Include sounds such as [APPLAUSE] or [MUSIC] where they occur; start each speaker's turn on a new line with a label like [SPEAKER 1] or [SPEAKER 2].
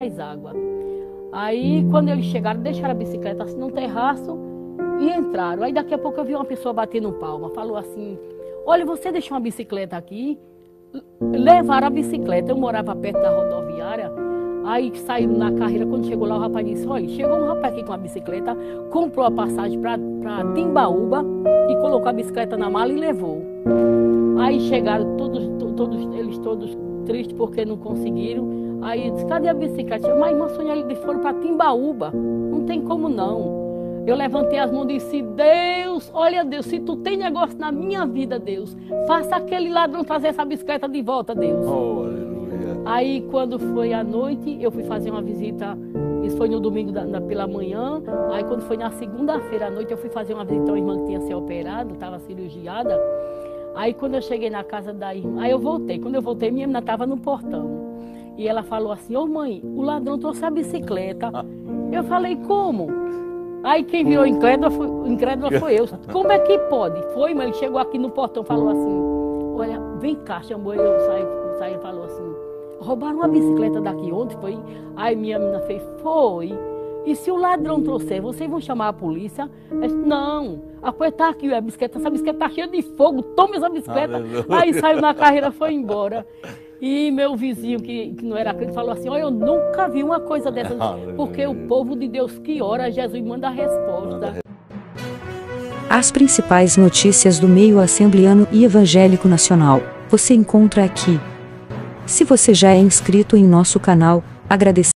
[SPEAKER 1] mais água. Aí, quando eles chegaram, deixaram a bicicleta assim no terraço e entraram. Aí, daqui a pouco, eu vi uma pessoa batendo palma. Falou assim: Olha, você deixou uma bicicleta aqui. Levaram a bicicleta. Eu morava perto da rodoviária. Aí saiu na carreira, quando chegou lá, o rapaz disse: Olha, chegou um rapaz aqui com a bicicleta, comprou a passagem para Timbaúba e colocou a bicicleta na mala e levou. Aí chegaram todos, todos eles todos tristes porque não conseguiram. Aí eu disse, cadê a bicicleta? Mas irmã Sônia, eles foram para Timbaúba. Não tem como não. Eu levantei as mãos e disse, Deus, olha Deus, se tu tem negócio na minha vida, Deus, faça aquele ladrão trazer essa bicicleta de volta, Deus.
[SPEAKER 2] Oh, aleluia.
[SPEAKER 1] Aí quando foi à noite, eu fui fazer uma visita, isso foi no domingo da, da, pela manhã, aí quando foi na segunda-feira à noite, eu fui fazer uma visita a uma irmã que tinha se operado, estava cirurgiada. Aí quando eu cheguei na casa da irmã, aí eu voltei. Quando eu voltei, minha irmã estava no portão. E ela falou assim: Ô oh, mãe, o ladrão trouxe a bicicleta. Eu falei: Como? Aí quem virou incrédula foi, incrédula foi eu. [LAUGHS] Como é que pode? Foi, mãe. Ele chegou aqui no portão falou assim: Olha, vem cá, chamou ele. Eu saí, saí e falou assim: Roubaram uma bicicleta daqui ontem? Foi? Aí minha menina fez: Foi. E se o ladrão trouxer, vocês vão chamar a polícia? Disse, não, a coisa tá aqui, a bicicleta, essa bicicleta tá cheia de fogo, tome essa bicicleta. Aleluia. Aí saiu na carreira, foi embora. E meu vizinho, que, que não era crente, falou assim: Olha, eu nunca vi uma coisa dessa. [LAUGHS] Porque o povo de Deus que ora, Jesus manda a resposta.
[SPEAKER 3] As principais notícias do meio assembleano e evangélico nacional você encontra aqui. Se você já é inscrito em nosso canal, agradecemos.